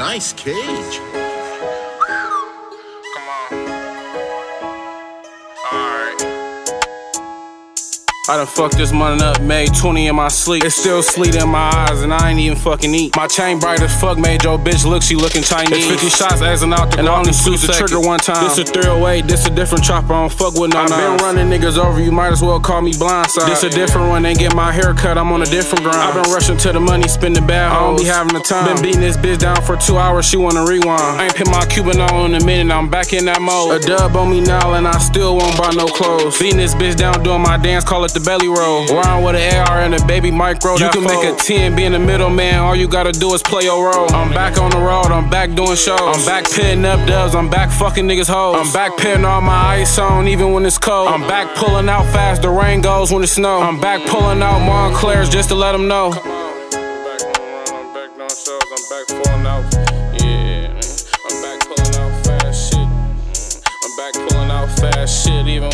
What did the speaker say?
Nice cage. I done fucked this money up, made 20 in my sleep. It's still sleet in my eyes, and I ain't even fucking eat. My chain bright as fuck, made your bitch look, she looking Chinese. It's 50 shots as an out the and I only shoot the trigger one time. This a 308, this a different chopper, I don't fuck with no I been running niggas over, you might as well call me blindside. This a different one, ain't get my hair cut, I'm on a different grind. I been rushing to the money, spending bad hoes. I don't be having the time. Been beating this bitch down for two hours, she wanna rewind. I ain't put my Cuban on in a minute, I'm back in that mode. A dub on me now, and I still won't buy no clothes. Beating this bitch down, doing my dance, call it the belly roll around with an AR and a baby micro. You can make a 10, be in the middleman. All you gotta do is play your role. I'm back on the road, I'm back doing shows. I'm back pitting up dubs, I'm back fucking niggas hoes. I'm back putting all my ice on, even when it's cold. I'm back pulling out fast, the rain goes when it snow. I'm back pulling out Moncler's just to let them know. The shit. I'm back pulling out fast shit, even